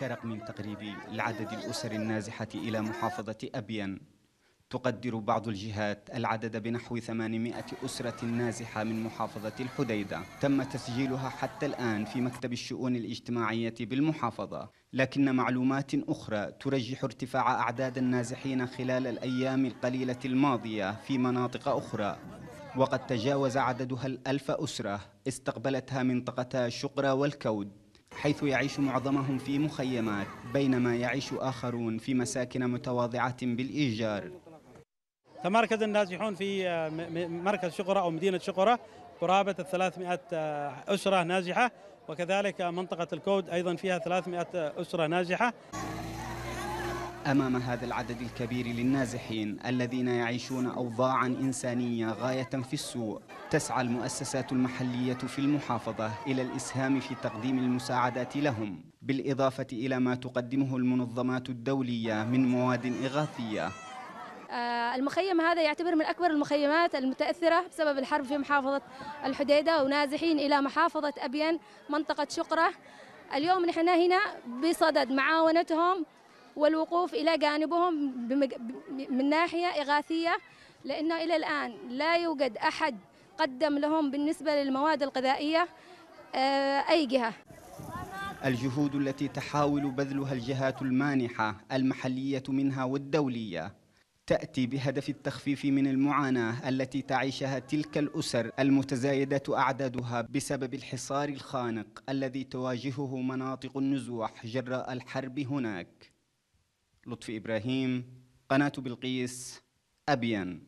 كرقم تقريبي لعدد الأسر النازحة إلى محافظة أبين تقدر بعض الجهات العدد بنحو 800 أسرة نازحة من محافظة الحديدة. تم تسجيلها حتى الآن في مكتب الشؤون الاجتماعية بالمحافظة. لكن معلومات أخرى ترجح ارتفاع أعداد النازحين خلال الأيام القليلة الماضية في مناطق أخرى. وقد تجاوز عددها الألف أسرة استقبلتها منطقتا شقرة والكود. حيث يعيش معظمهم في مخيمات بينما يعيش آخرون في مساكن متواضعة بالإيجار. تمركز النازحون في آه، مركز شقرة أو مدينة شقرة قرابة 300 آه، أسرة نازحة وكذلك منطقة الكود أيضا فيها 300 أسرة نازحة. أمام هذا العدد الكبير للنازحين الذين يعيشون أوضاعا إنسانية غاية في السوء. تسعى المؤسسات المحلية في المحافظة إلى الإسهام في تقديم المساعدات لهم بالإضافة إلى ما تقدمه المنظمات الدولية من مواد إغاثية. آه، المخيم هذا يعتبر من أكبر المخيمات المتأثرة بسبب الحرب في محافظة الحديدة ونازحين إلى محافظة أبين منطقة شقرة. اليوم نحن هنا بصدد معاونتهم والوقوف إلى جانبهم من ناحية إغاثية لأنه إلى الآن لا يوجد أحد قدم لهم بالنسبة للمواد الغذائية آه، أي جهة. الجهود التي تحاول بذلها الجهات المانحة المحلية منها والدولية تأتي بهدف التخفيف من المعاناة التي تعيشها تلك الأسر المتزايدة أعدادها بسبب الحصار الخانق الذي تواجهه مناطق النزوح جراء الحرب هناك. لطفي إبراهيم قناة بلقيس أبيان.